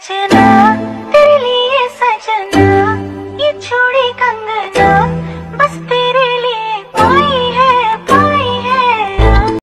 catching up.